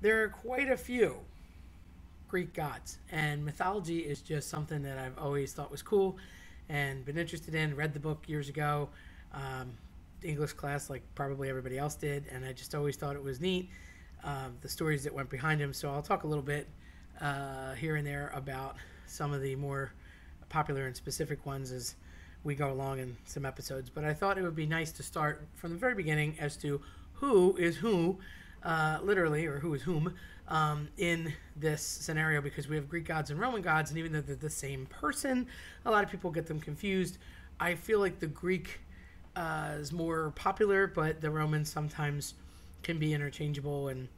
there are quite a few Greek gods, and mythology is just something that I've always thought was cool and been interested in. Read the book years ago, um, English class, like probably everybody else did, and I just always thought it was neat. Uh, the stories that went behind him. So I'll talk a little bit uh, here and there about some of the more popular and specific ones as we go along in some episodes. But I thought it would be nice to start from the very beginning as to who is who, uh, literally, or who is whom, um, in this scenario because we have Greek gods and Roman gods, and even though they're the same person, a lot of people get them confused. I feel like the Greek uh, is more popular, but the Romans sometimes can be interchangeable and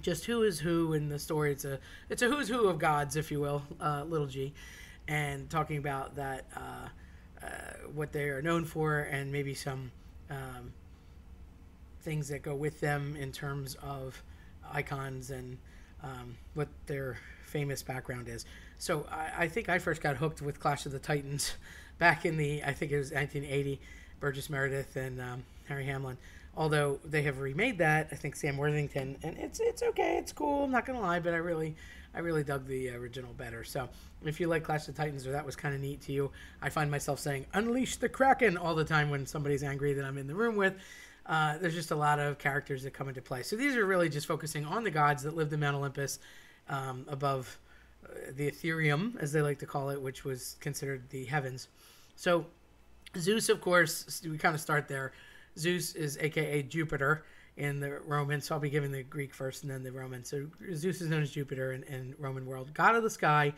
just who is who in the story. It's a it's a who's who of gods, if you will, uh, little g, and talking about that uh, uh, what they are known for and maybe some um, things that go with them in terms of icons and um, what their famous background is. So I, I, think I first got hooked with Clash of the Titans back in the I think it was 1980. Burgess Meredith and um, Harry Hamlin. Although they have remade that, I think Sam Worthington, and it's it's okay, it's cool. I'm not gonna lie, but I really I really dug the original better. So if you like Clash of the Titans or that was kind of neat to you, I find myself saying "Unleash the Kraken" all the time when somebody's angry that I'm in the room with. Uh, there's just a lot of characters that come into play. So these are really just focusing on the gods that lived in Mount Olympus um, above uh, the Ethereum, as they like to call it, which was considered the heavens. So Zeus, of course, we kind of start there. Zeus is AKA Jupiter in the Roman, so I'll be giving the Greek first and then the Roman. So Zeus is known as Jupiter in, in Roman world, god of the sky.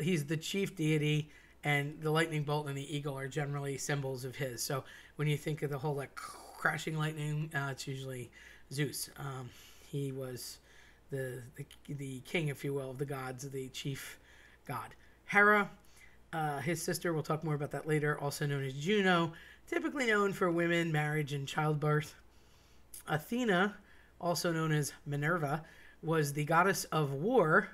He's the chief deity, and the lightning bolt and the eagle are generally symbols of his. So when you think of the whole like crashing lightning, uh, it's usually Zeus. Um, he was the, the the king, if you will, of the gods, the chief god. Hera, uh, his sister, we'll talk more about that later, also known as Juno, typically known for women, marriage, and childbirth. Athena, also known as Minerva, was the goddess of war,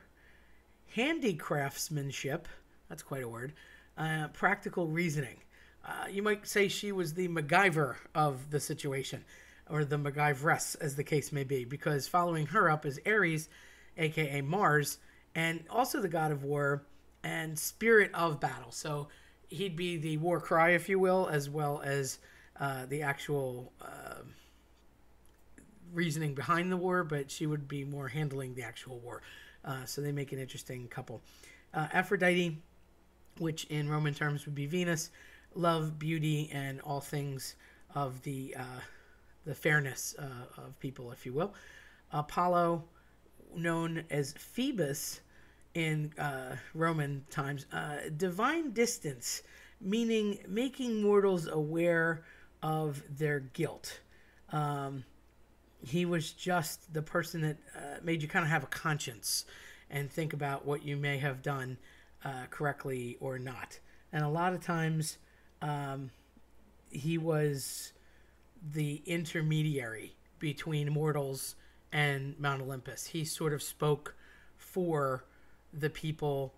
handicraftsmanship, that's quite a word, uh, practical reasoning. Uh, you might say she was the MacGyver of the situation, or the MacGyveress, as the case may be, because following her up is Ares, aka Mars, and also the god of war and spirit of battle. So he'd be the war cry, if you will, as well as uh, the actual uh, reasoning behind the war, but she would be more handling the actual war. Uh, so they make an interesting couple. Uh, Aphrodite, which in Roman terms would be Venus, love, beauty, and all things of the uh, the fairness uh, of people, if you will. Apollo, known as Phoebus in uh, Roman times, uh, divine distance, meaning making mortals aware of their guilt. Um, he was just the person that uh, made you kind of have a conscience and think about what you may have done uh, correctly or not. And a lot of times, um, he was the intermediary between mortals and Mount Olympus. He sort of spoke for the people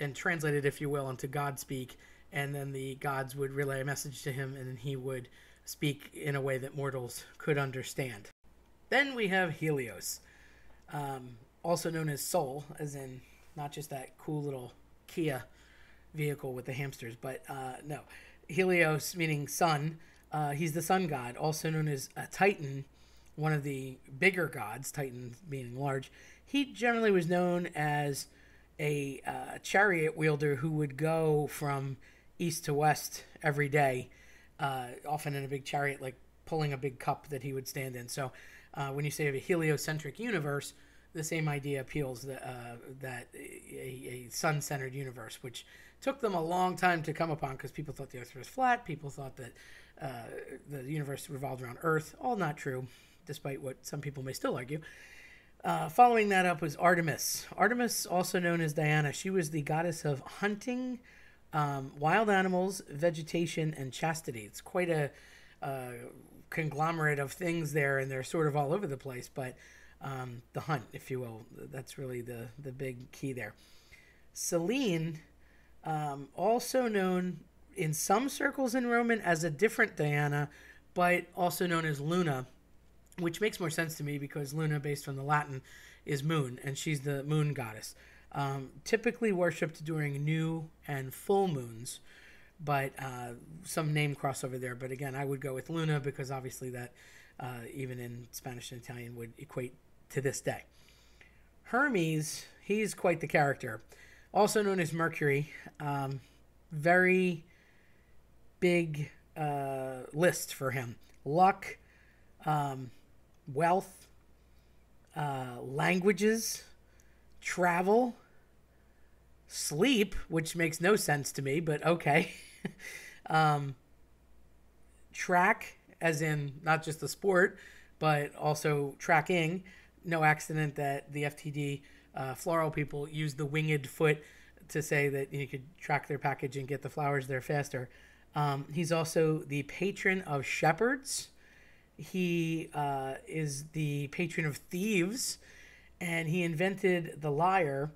and translated, if you will, into God speak, and then the gods would relay a message to him, and then he would speak in a way that mortals could understand. Then we have Helios, um, also known as Sol, as in not just that cool little Kia vehicle with the hamsters, but uh, no, Helios, meaning sun. Uh, he's the sun god, also known as a Titan, one of the bigger gods, Titan meaning large. He generally was known as a uh, chariot wielder who would go from east to west every day, uh, often in a big chariot, like pulling a big cup that he would stand in. So uh, when you say of a heliocentric universe, the same idea appeals that, uh, that a, a sun centered universe, which took them a long time to come upon because people thought the Earth was flat. People thought that uh, the universe revolved around Earth. All not true, despite what some people may still argue. Uh, following that up was Artemis. Artemis, also known as Diana, she was the goddess of hunting, um, wild animals, vegetation, and chastity. It's quite a uh, conglomerate of things there, and they're sort of all over the place. But um, the hunt, if you will, that's really the the big key there. Selene um, also known in some circles in Roman as a different Diana, but also known as Luna. which makes more sense to me because Luna, based on the Latin, is moon, and she's the moon goddess. Um, typically worshipped during new and full moons, but uh, some name crossover there. But again, I would go with Luna because obviously that, uh, even in Spanish and Italian, would equate to this day. Hermes, he's quite the character, also known as Mercury. Um, very big uh, list for him luck, um, wealth, uh, languages, travel, sleep, which makes no sense to me, but okay. um, track, as in not just the sport, but also tracking. No accident that the FTD uh, floral people use the winged foot to say that you could track their package and get the flowers there faster. Um, he's also the patron of shepherds. He uh, is the patron of thieves, and he invented the lyre,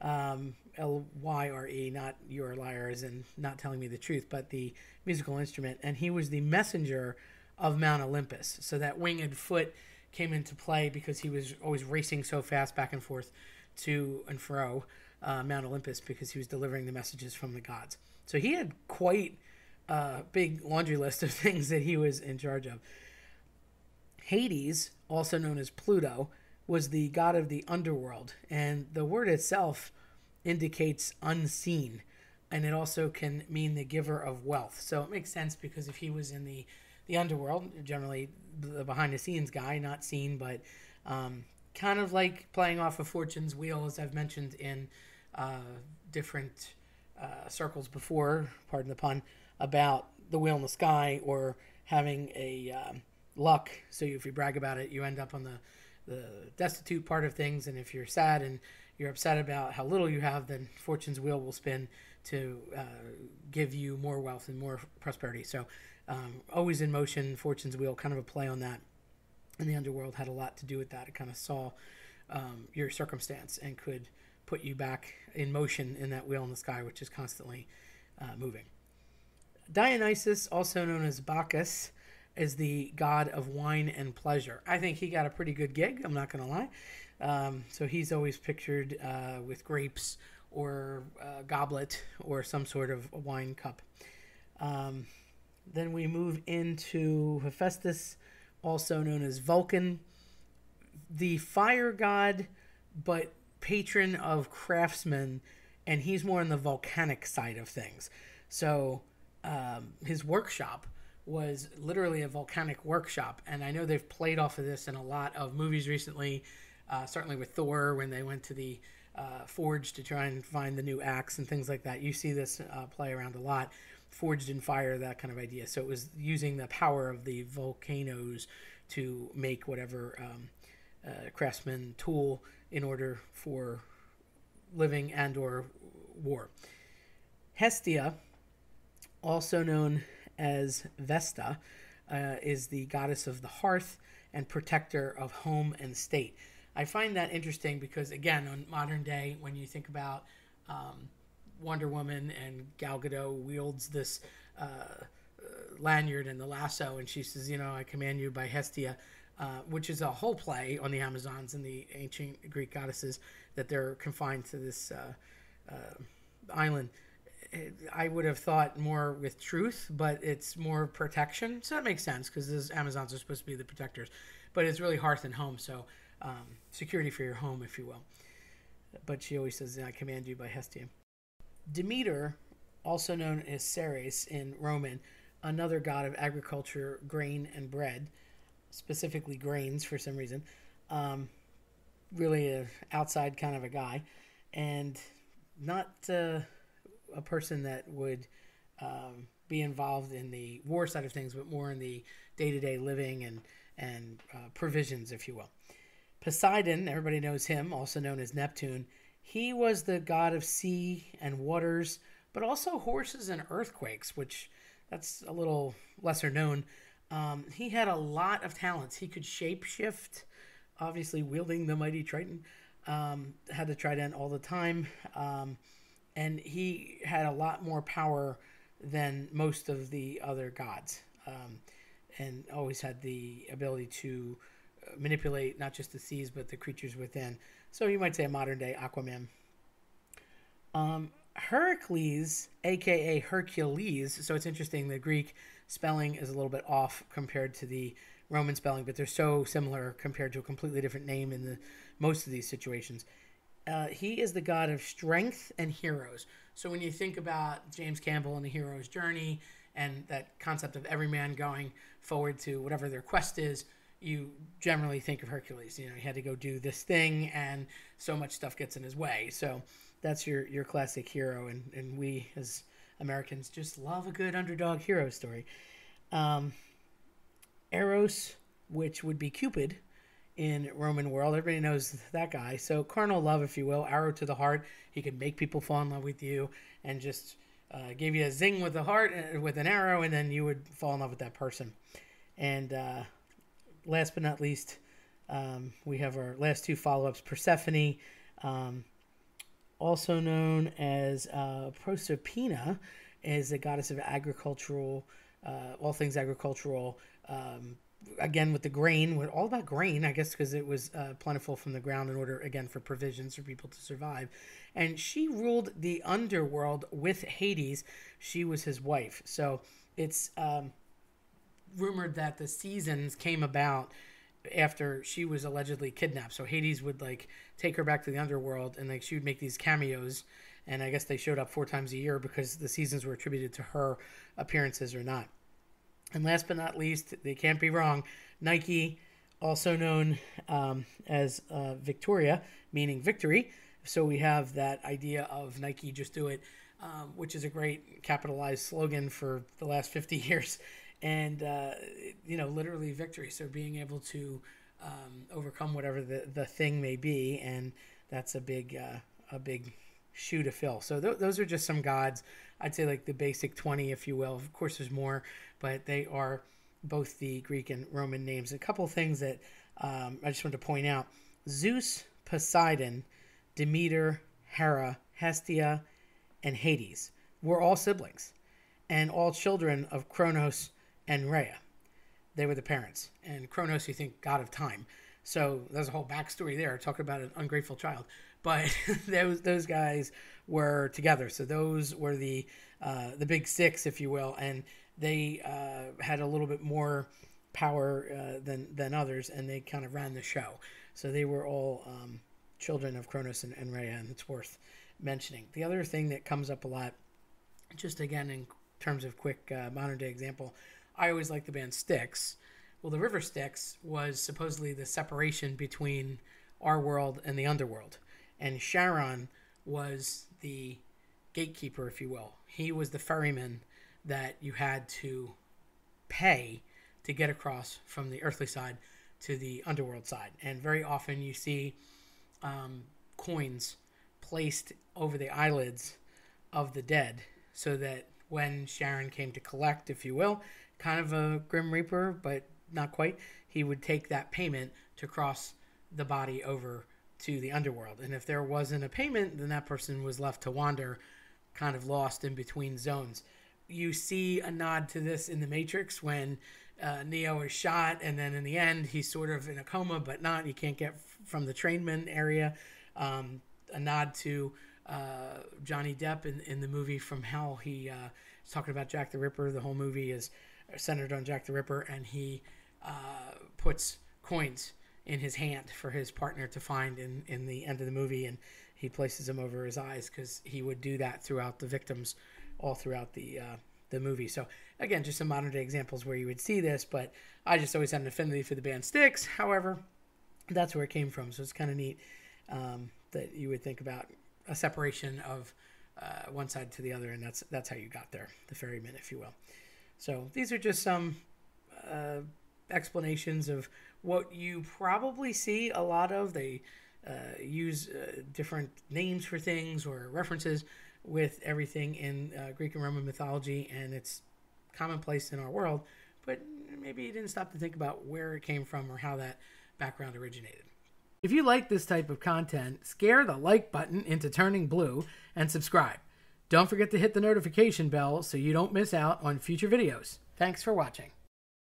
um, L Y R E, not your liar, as in not telling me the truth, but the musical instrument. And he was the messenger of Mount Olympus. So that winged foot came into play because he was always racing so fast back and forth to and fro uh, Mount Olympus because he was delivering the messages from the gods. So he had quite a big laundry list of things that he was in charge of. Hades, also known as Pluto, was the god of the underworld, and the word itself indicates unseen, and it also can mean the giver of wealth. So it makes sense because if he was in the the underworld, generally the behind the scenes guy, not seen, but um, kind of like playing off of Fortune's wheel, as I've mentioned in uh, different uh, circles before, pardon the pun, about the wheel in the sky or having a um, luck. So if you brag about it, you end up on the the destitute part of things, and if you're sad and you're upset about how little you have, then fortune's wheel will spin to uh, give you more wealth and more prosperity. So um, always in motion, fortune's wheel, kind of a play on that. And the underworld had a lot to do with that. It kind of saw um, your circumstance and could put you back in motion in that wheel in the sky, which is constantly uh, moving. Dionysus, also known as Bacchus, is the god of wine and pleasure. I think he got a pretty good gig, I'm not going to lie. Um, so he's always pictured uh, with grapes or a goblet or some sort of wine cup. Um, then we move into Hephaestus, also known as Vulcan, the fire god, but patron of craftsmen, and he's more on the volcanic side of things. So um, his workshop was literally a volcanic workshop, and I know they've played off of this in a lot of movies recently. Uh, certainly with Thor, when they went to the uh, forge to try and find the new axe and things like that, you see this uh, play around a lot. Forged in fire, that kind of idea. So it was using the power of the volcanoes to make whatever um, uh, craftsman tool in order for living and or war. Hestia, also known as Vesta, uh, is the goddess of the hearth and protector of home and state. I find that interesting because, again, on modern day, when you think about um, Wonder Woman and Gal Gadot wields this uh, uh, lanyard and the lasso, and she says, "You know, I command you by Hestia." Uh, which is a whole play on the Amazons and the ancient Greek goddesses that they're confined to this uh, uh, island. I would have thought more with truth, but it's more protection. So that makes sense because those Amazons are supposed to be the protectors. But it's really hearth and home, so um, security for your home, if you will. But she always says, I command you by Hestia. Demeter, also known as Ceres in Roman, another god of agriculture, grain, and bread specifically grains for some reason. Um, really a outside kind of a guy, and not uh, a person that would um, be involved in the war side of things, but more in the day to day living and and uh, provisions, if you will. Poseidon, everybody knows him, also known as Neptune. He was the god of sea and waters, but also horses and earthquakes, which that's a little lesser known. Um, he had a lot of talents. He could shapeshift, obviously wielding the mighty Triton. Um, had the trident all the time, um, and he had a lot more power than most of the other gods, um, and always had the ability to manipulate not just the seas but the creatures within. So you might say a modern day Aquaman. Um, Heracles, aka Hercules. So it's interesting. The Greek spelling is a little bit off compared to the Roman spelling, but they're so similar compared to a completely different name in the most of these situations. Uh, he is the god of strength and heroes. So when you think about James Campbell and the hero's journey and that concept of every man going forward to whatever their quest is, you generally think of Hercules. You know, he had to go do this thing, and so much stuff gets in his way. So that's your your classic hero, and and we as Americans just love a good underdog hero story. Um, Eros, which would be Cupid in Roman world, everybody knows that guy. So carnal love, if you will, arrow to the heart. He could make people fall in love with you, and just uh, give you a zing with the heart uh, with an arrow, and then you would fall in love with that person. And uh, last but not least, um, we have our last two follow ups Persephone. Um, also known as uh, Proserpina, is a goddess of agricultural, uh, all things agricultural. Um, again, with the grain, with all about grain, I guess, because it was uh, plentiful from the ground in order, again, for provisions for people to survive. And she ruled the underworld with Hades. She was his wife. So it's um, rumored that the seasons came about after she was allegedly kidnapped. So Hades would like take her back to the underworld and like she would make these cameos and I guess they showed up four times a year because the seasons were attributed to her appearances or not. And last but not least, they can't be wrong. Nike, also known um, as uh, Victoria, meaning victory. So we have that idea of Nike just do it, um, which is a great capitalized slogan for the last 50 years and uh, you know literally victory. So being able to um, overcome whatever the, the thing may be and that's a big uh, a big shoe to fill. So th- those are just some gods. I'd say like the basic 20 if you will. Of course there's more but they are both the greek and roman names. A couple things that um, i just want to point out. Zeus poseidon demeter hera hestia and hades were all siblings. And all children of Kronos and Rhea. They were the parents. And Kronos, you think, god of time. So there's a whole backstory there, talking about an ungrateful child. But those those guys were together. So those were the uh, the big six, if you will, and they uh, had a little bit more power uh, than than others, and they kind of ran the show. So they were all um, children of Kronos and, and Rhea, and it's worth mentioning. The other thing that comes up a lot, just again in terms of quick uh, modern day example, I always liked the band Styx. Well, the River Styx was supposedly the separation between our world and the underworld. And Charon was the gatekeeper, if you will. He was the ferryman that you had to pay to get across from the earthly side to the underworld side. And very often you see um, coins placed over the eyelids of the dead so that when Charon came to collect, if you will, kind of a Grim Reaper, but not quite. He would take that payment to cross the body over to the underworld. And if there wasn't a payment, then that person was left to wander, kind of lost in between zones. You see a nod to this in The Matrix when uh, Neo is shot, and then in the end, he's sort of in a coma, but not. You can't get from the trainman area. Um, a nod to uh, Johnny Depp in, in the movie From Hell. He uh, is talking about Jack the Ripper. The whole movie is centered on Jack the Ripper, and he uh, puts coins in his hand for his partner to find in, in the end of the movie, and he places them over his eyes because he would do that throughout the victims, all throughout the uh, the movie. So again, just some modern day examples where you would see this, but I just always had an affinity for the band Styx. However, that's where it came from, so it's kind of neat um, that you would think about a separation of uh, one side to the other, and that's that's how you got there, the ferryman, if you will. So these are just some uh, explanations of what you probably see a lot of. They uh, use uh, different names for things or references with everything in uh, Greek and Roman mythology, and it's commonplace in our world. But maybe you didn't stop to think about where it came from or how that background originated. If you like this type of content, scare the like button into turning blue and subscribe. Don't forget to hit the notification bell so you don't miss out on future videos. Thanks for watching.